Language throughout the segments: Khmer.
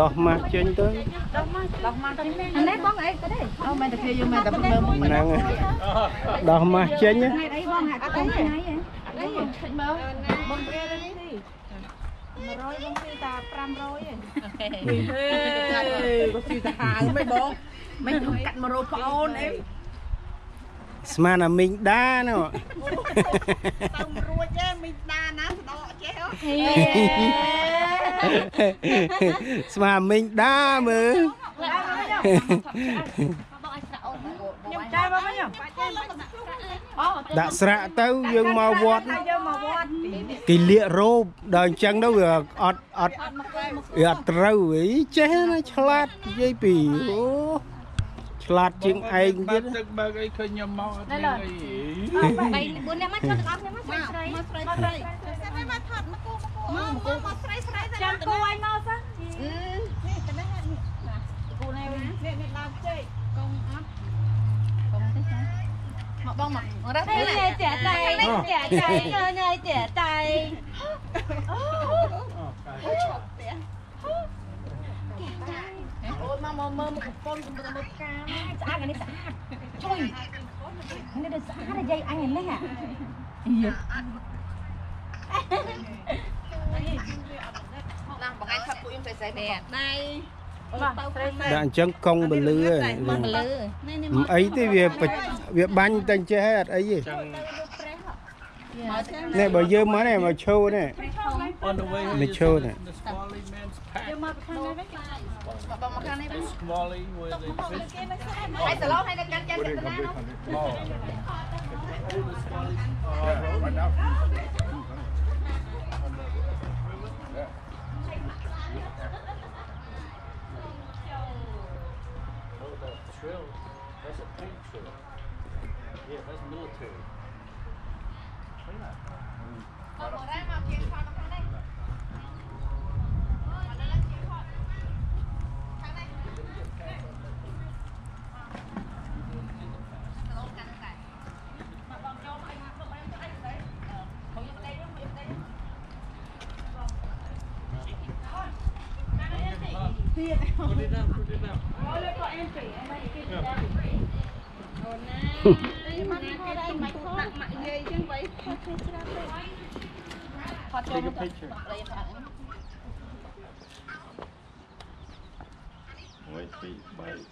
ដោះម៉ាស់ចេញទៅអានេះបងអីទៅទេអូមែនតែគេយើងមែនតែមើលមុខហ្នឹងហើយដោះម៉ាស់ចេញណាថ្ងៃអីបងហាក់អត់អីថ្ងៃអីអីមើលបងព្រានេះ100បងព្រាតា500ឯងក៏ស៊ីទៅហៅមិនបងមិនកាត់100ប្អូនអី ស្មានអាមីងដានោះទៅរួចទេមិនដាណាស្ដកចេះស្មានអាមីងដាមើលខ្ញុំចាយបងវិញអូដាក់ស្រាក់ទៅយើងមកវត្តយើងមកវត្តគេលាករោបដល់អញ្ចឹងទៅវាអត់អត់វាអត់ត្រូវអីចេះណាឆ្លាតនិយាយពីអូ ឆ្លាតជាងឯងទៀតទឹកបើកអីឃើញខ្ញុំមកអត់មានអីបី4នាក់មកចូលទាំងអស់គ្នាមកស្រីស្រីមកស្រីស្រីមកថតមកគូមកគូមកមកស្រីស្រីចាំគូឲ្យមកសោះនេះទៅនេះគូនេះនេះនេះឡើងជ័យកងអត់កងទេចាមកបងមករកនេះចាតៃចាតៃញ៉ញ៉ចាតៃអូឈប់ទេអូយម កមកមើលមកកំប៉ុនទៅមើលផ្កាស្អាតអានេះស្អាតជួយនេះដូចស្អាតយាយអញអានេះអាយណាបងឯងថតពួកខ្ញុំស្រីស្រីនេះដៃដាក់អញ្ចឹងកង់បលឺហើយមកលើមិនអីទេវាបិចវាបាញ់តែចេះអត់អីទេនេះបើយើងមកនេះមកឈោនេះ on the way នេះ ឈោនេះ the squally man's pack បងមកខាងនេះវិញ squally where they fish ហើយសឡោហើយនៅកាន់ចាន់កណ្ដាល oh the squally uh, right now Oh, the trill. That's a pink trill. Yeah, that's military. មក ដែរមកជាថតមកខាងនេះ Put it down, put it down. ថតចូល Take a picture. Wait, wait, wait.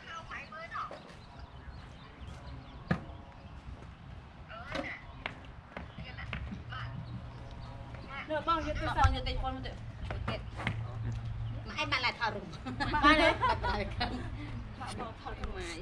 បងយកទៅបងយកទៅប៉ុនមកទៅទៀត មកឯងបានឡាថតរូបបានទេបាត់ហើយខាងថតខ្មែរ